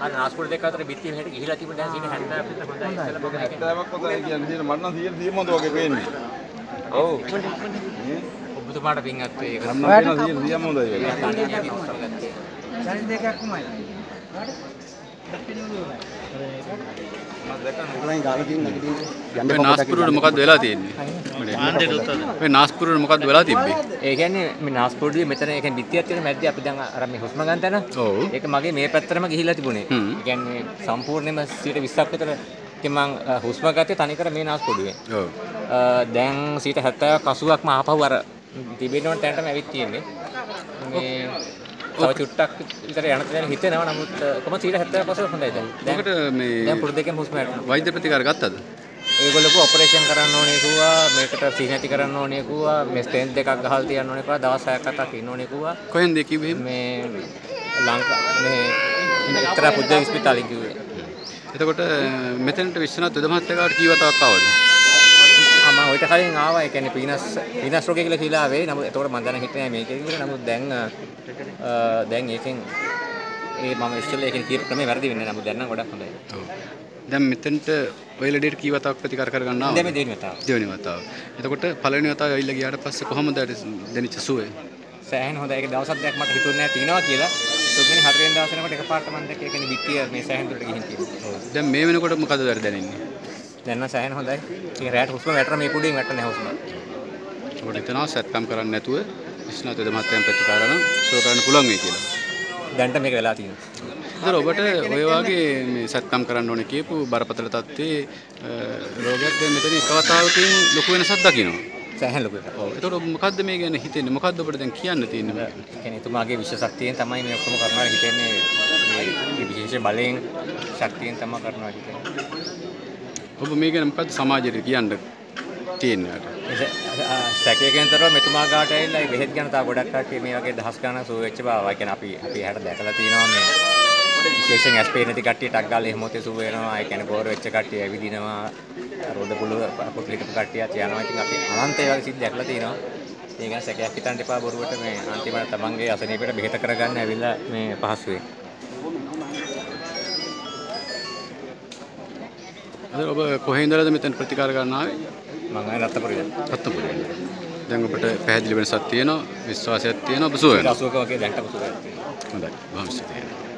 අර නාස්පුඩු දෙක අතර බිත්තිය මෙහෙට ගිහිලා තිබුණ දැන් සීට 70ක් විතර හොඳයි ඉස්සෙල්ලා මම ඒක හැත්තෑවක් හොඳයි කියන්නේ මට නම් 100 100 මොඳ වගේ පේන්නේ. ඔව්? ඔබතුමාට පින්වත් වේ ඒක නම් කියන 100 100 මොඳයි වගේ. තනියදී උත්සව ගත්තේ දැන් දෙකක්මයි. ඔය නාස්පුරුවට මොකක්ද වෙලා තියෙන්නේ? ඔය නාස්පුරුවට මොකක්ද වෙලා තිබ්බේ? ඒ කියන්නේ මේ නාස්පුඩුවේ මෙතන ඒ කියන්නේ බිත්තියක් තියෙන මැද්දේ අපි දැන් අර මේ හුස්ම ගන්න තැන. ඒක මගේ මේ පැත්තටම ගිහිලා තිබුණේ. ඒ කියන්නේ සම්පූර්ණයෙන්ම 120ක් විතර මං හුස්ම ගත්තේ තනිකර මේ නාස්පුඩුවේ. ඔව්. දැන් 70ක් 80ක්ම ආපහු අර තිබෙන ඕන තැනටම ඇවිත් තියෙන්නේ. මේ තව චුට්ටක් විතර යන තැන හිතෙනවා නමුත් 70ක් පස්සේ හොඳයි දැන්. ඔකට මේ දැන් පුරුදු දෙකෙන් හුස්ම ගන්න. වෛද්‍ය ප්‍රතිකාර ගත්තද? ඒගොල්ලෝ ඔපරේෂන් කරන්න ඕනේ කිව්වා මේකට සීහ නැති කරන්න ඕනේ කිව්වා මේ ස්ටෙන්ත් දෙකක් ගහලා තියන්න ඕනේ කිව්වා දවස් 6ක් 7ක් ඉන්න ඕනේ කිව්වා කොහෙන්ද කිව්වේ? මේ ලංකා මේ එක්තරා පුද්ගලික ස්පිතාලෙ කිව්වේ එතකොට මෙතනට විශ්වනාත් වෙද මහත්තයාට කී වතාවක් ආවද? මම ඔයිට කලින් ආවා. ඒ කියන්නේ පීනස් පීනස් රෝගය කියලා කියලා ආවේ. නමුත් එතකොට මම දැන හිටියේ නෑ මේකේ කියලා. නමුත් දැන් දැන් ඒකෙන් ඒ මම ඉස්සෙල්ලා ඒකෙන් කියපු ක්‍රමේ වැරදි වෙන්නේ නෑ. නමුත් දැන් නම් ගොඩක් හොඳයි. ඔව්. දැන් මෙතනට ඔය ලෙඩේට කී වතාවක් ප්‍රතිකාර කරගන්න ආවද? දැන් මේ දෙවෙනි වතාව. දෙවෙනි වතාව. එතකොට පළවෙනි වතාව ඇවිල්ලා ගියාට පස්සේ කොහොමද දැනෙච්ච සුවය? සෑහෙන හොඳයි. ඒක දවසක් දෙයක් මට හිතුන්නේ නෑ තියනවා කියලා. තුන්වෙනි හතරවෙනි දවසේ නකොට එකපාරට මම දැක්ක ඒ කියන්නේ පිටිය මේ සෑහෙන දුරට ගිහින් තියෙනවා. දැන් මේ වෙනකොට මොකද දැනෙන්නේ? දැන් නම් සෑහෙන හොඳයි ඒක රැට හුස්ම වැටර මේ කුඩින් වැටෙන්නේ හුස්ම ඔබට හිතනවා සැත්කම් කරන්න නැතුව විශ්වනාත් වෙද මහත්තයන් ප්‍රතිකාර නම් සුව කරන්න පුළුවන් වෙයි කියලා. දැන්ට මේක වෙලා තියෙනවා ඒතර ඔබට ඔය වගේ මේ සැත්කම් කරන්න ඕනේ කියපු බරපතල තත්ත්වයේ රෝගයක් දැන් මෙතන එක වතාවකින් ලොකු වෙනසක් දකිනවා. සෑහෙන ලොකු එකක් ඔව්. ඔබ මොකද්ද මේ ගැන හිතෙන්නේ? මොකද්ද ඔබට දැන් කියන්න තියෙන්නේ? ඒ කියන්නේ එතුමාගේ විශ්ව ශක්තියෙන් තමයි මේ ඔක්කොම කරනවා හිතෙන්නේ මේ මේ විශේෂ බලයෙන් ශක්තියෙන් තමයි කරනවා හිතෙන්නේ ඔබ මේ ගැන මොකද්ද සමාජයට කියන්න තියෙන්නේ? අර? සැකයකෙන්තරව මෙතුමා ගාට ඇවිල්ලා ඒ බෙහෙත් ගැන තව ගොඩක් කට්ටිය මේ වගේ දහස් ගණන් සුව වෙච්ච බව. ඒ කියන්නේ අපි අපි එහාට දැකලා තියෙනවා මේ විශේෂයෙන් ඇස් පේන නැති කට්ටිය ටක් ගාලා එහෙම මොතේ සුව වෙනවා. ඒ කියන්නේ ගෝර වෙච්ච කට්ටිය ඇවිදිනවා. රොඩ පුළු පොට්ලිකපු කට්ටියත් යනවා. ඉතින් අපි අනන්ත ඒ වගේ සිද්ධ දැකලා තියෙනවා. ඒ ගැන සැකයක් හිතන්න එපා බොරුවට මේ අන්තිමට තමන්ගේ අසනීපයට බෙහෙත කරගන්න ඇවිල්ලා මේ පහසුවේ. ඔබ කොහේ ඉඳලාද මෙතන ප්‍රතිකාර ගන්න ආවේ? මම ආයේ රත්නපුරේ. රත්නපුරේ. දැන් ඔබට පැහැදිලි වෙනසක් තියෙනවා, විශ්වාසයක් තියෙනවා, ඔබ සුව වෙනවා. 80ක වගේ දැන්ට පුසුවේ. හොඳයි. බොහොම ස්තුතියි.